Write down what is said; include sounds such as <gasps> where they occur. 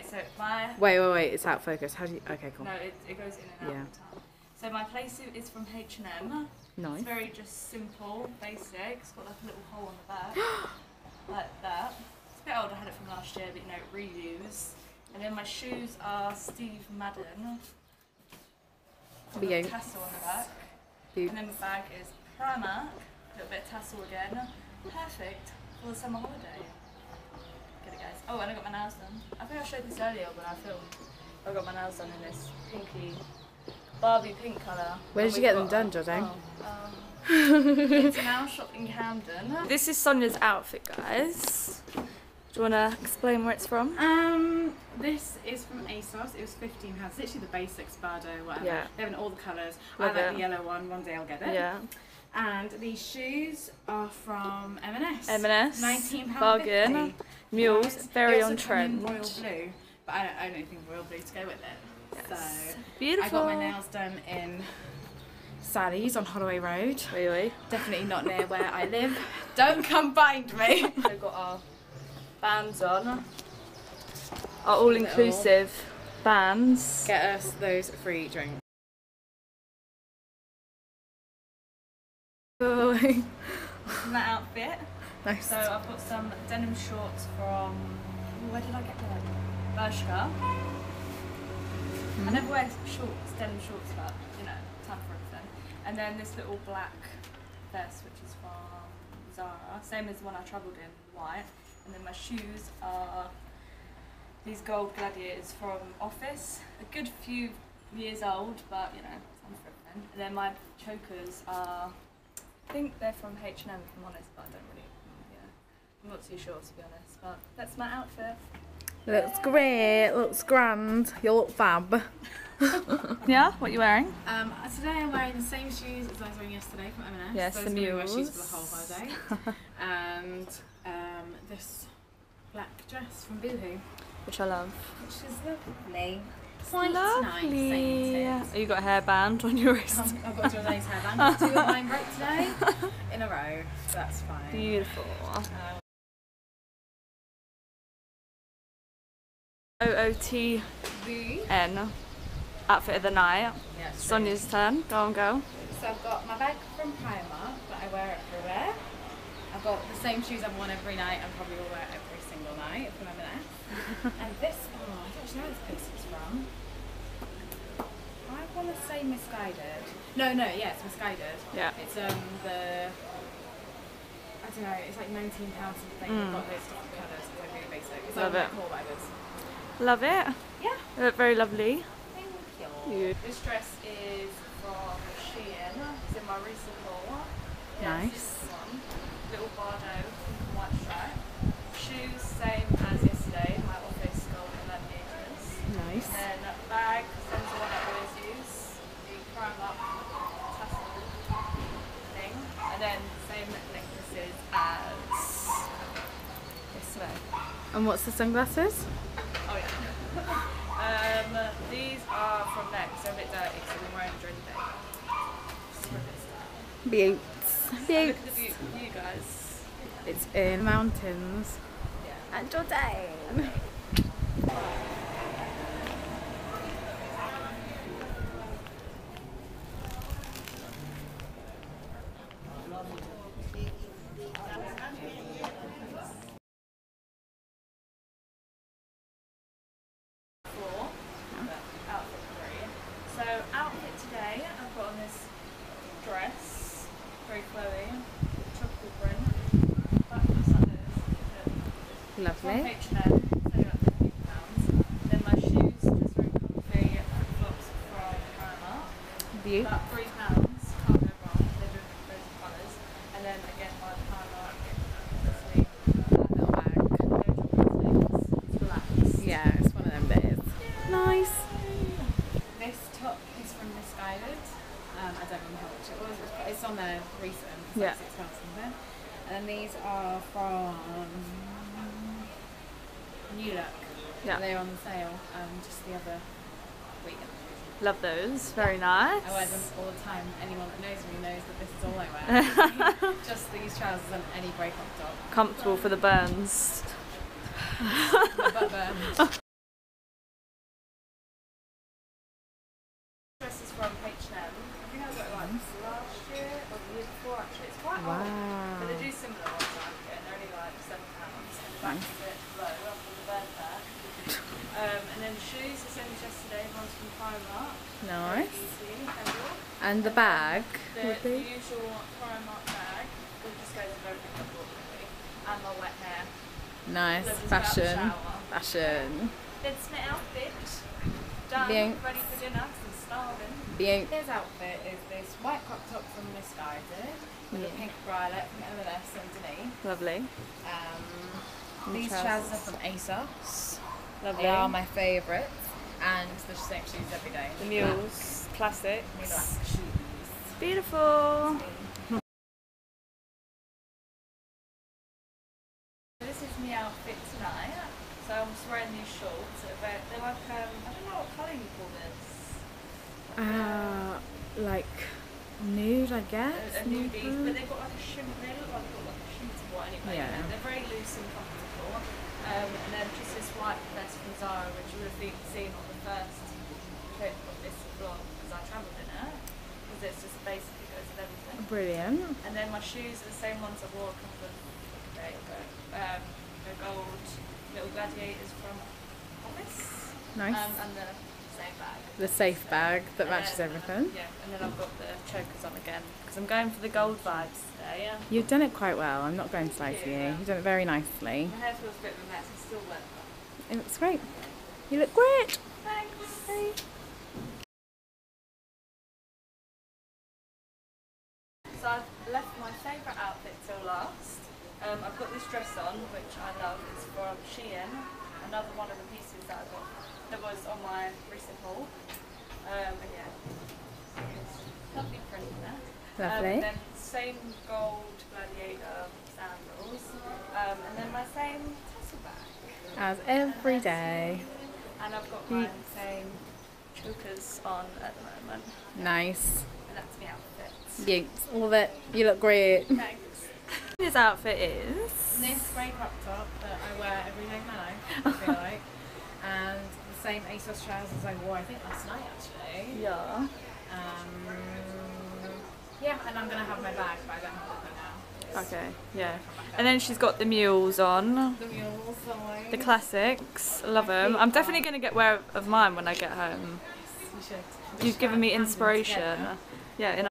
Okay, so my Wait, wait, wait. It's out of focus. How do you? Okay, cool. no, it, it goes in and out Yeah. all the time. So my play suit is from H and M. Nice. It's very just simple, basic. It's got like a little hole on the back, <gasps> like that. It's a bit old. I had it from last year, but you know, reuse. And then my shoes are Steve Madden. Got a tassel on the back. And then my bag is Primark. A little bit of tassel again. Perfect for the summer holiday. Get it, guys. Oh, and I got my nails done. I think I showed this earlier when I filmed. I got my nails done in this pinky Barbie pink colour. Where did you get them got- done, Jodie? Oh, um, it's now shop in Camden. <laughs> This is Sonia's outfit, guys. Do you want to explain where it's from? Um, this is from ASOS. It was fifteen pounds. Literally the basics, Bardot, whatever. Yeah. They have in all the colours. Love I like it. the yellow one. One day I'll get it. Yeah. And these shoes are from M&S. M&S. Nineteen Bargain. Mules. Very on also come in trend. royal blue, but I don't, I don't royal blue to go with it. Yes. So Beautiful. I got my nails done in Sally's on Holloway Road. Really? Definitely not near where I live. Don't come find me. <laughs> We've got our bands on. Our all-inclusive bands. Get us those free drinks. <laughs> that outfit. nice. So I've got some denim shorts from. Where did I get them? Bershka. I never wear shorts, denim shorts, but you know, time for everything. And then this little black vest, which is from Zara, same as the one I travelled in, white. And then my shoes are these gold gladiators from Office, a good few years old, but you know, time for everything. And then my chokers are, think they're from H and M, if I'm honest, but I don't really, yeah, I'm not too sure to be honest. But that's my outfit. Looks great. Looks grand. You look fab. <laughs> Yeah, what are you wearing? Um, today I'm wearing the same shoes as I was wearing yesterday from M&S. Yes, Those the are gonna be my shoes for the whole holiday. <laughs> and um, this black dress from Boohoo, Which I love. which is lovely. Quite Lovely. nice, Oh, you got a hairband on your wrist. Um, I've got Jordane's hairband. Got two of mine broke today in a row. So that's fine. Beautiful. Um, O O T Outfit of the night. Yeah, Sonia's turn. Go on, go. So I've got my bag from Primark that I wear everywhere. I've got the same shoes I've worn every night and probably will wear every single night from M&S. and this, oh, I don't actually know where this piece is from. I want to say Missguided. No, no, yeah, it's Missguided. Yeah. It's um the, I don't know, it's like 19 pounds something. Mm. I've got those different colours. It's like really basic. It's Love like it. vibes. Love it. Yeah. Look very lovely. Thank you. This dress is from Shein. It's in my recent haul. Nice. Little Bardot white stripe. Shoes same as yesterday. My office gold gladiators. Nice. And then bag, same as the one I always use. The Primark tassel thing. And then same necklaces as yesterday. And what's the sunglasses? Oh yeah. <laughs> um, these are from Next. They're a bit dirty, so we're wearing during the day. Just for a bit of Look at the view, you guys. It's in mountains. Yeah. And Jordane. Four. Outfit three. So outfit today, I've got on this dress, very flowy, tropical print. Back looks like this. From Lovely. H&M, only about fifteen pounds. Then my shoes, just very comfy, flip-flops from Primark. View. About three pounds, can't go wrong. They're doing loads of colours. And then again my Primark, obviously, Little bag. no chocolate things. It's. Yeah, it's one of them bits. Nice. This top is from Missguided. Um, I don't remember how much it was. It's, it's on there recent. It's Yeah. like six pounds something. And then these are from New Look. Yeah. They're on sale um, just the other week. Love those. Very nice. I wear them all the time. Anyone that knows me knows that this is all I wear. <laughs> just these trousers and any break up top. Comfortable for the burns. the. This is from H&M. I think I got it like mm-hmm. last year or the year before actually. It's quite wow. old. But they do similar ones around here and they're only like £7. Nice. Nice. And the bag The, would the be? usual Primark bag. It just goes with everything I've bought really. And my wet hair. Nice. Fashion. Fashion. That's my outfit. Done. Bien. Ready for dinner 'cause I'm starving. His outfit is this white crop top from Missguided with Yeah. a pink bralette from M&S underneath. Lovely. Um, these trousers. trousers are from ASOS. Lovely. They are my favourites. And the same shoes every day. the mules. Classics. Me black shoes. Beautiful. This is my outfit tonight. So I'm just wearing these shorts. They're, they're like, um, I don't know what colour you call this. Uh, like nude, I guess. a nudie, but they've got like a shimmer, they look like, got like a shimmer what anyway. Yeah. They're, they're very loose and comfortable. Um, and then just this white vest from Zara, which you would have seen on the first clip of this vlog because I travelled in it. Because it's just basically goes with everything. Brilliant. And then my shoes are the same ones I wore a couple of days ago. Um, the gold little gladiators from Office. Nice. Um, and the same bag. the safe bag that matches then- everything. Yeah, and then I've got the chokers on again because I'm going for the gold vibes today. Yeah. You've done it quite well. I'm not going to lie to you. Yeah. You've done it very nicely. My hair feels a bit of a mess. It's still wet. Though. It looks great. You look great. Thanks. So I've left my favourite outfit till last. Um, I've got this dress on, which I love. It's from Shein. Another one of the pieces that I got that was on my recent haul. Um, and yeah, it's lovely print there. Lovely. Um, then same gold gladiator sandals. Um, and then my same tassel bag. As every day. And I've got my same chokers on at the moment. Nice. And that's my outfit. You love it. You look great. Thanks. His outfit is. This grey crop top that I wear every day of my life, I feel <laughs> like. And the same ASOS trousers I wore, I think, last night actually. Yeah. Um, yeah, and I'm going to have my bag, but I don't have it now. Okay, yeah. And then she's got the mules on. The mules, always. The classics. Love them. I'm definitely going to get wear of mine when I get home. You. You've given me inspiration. Yeah, in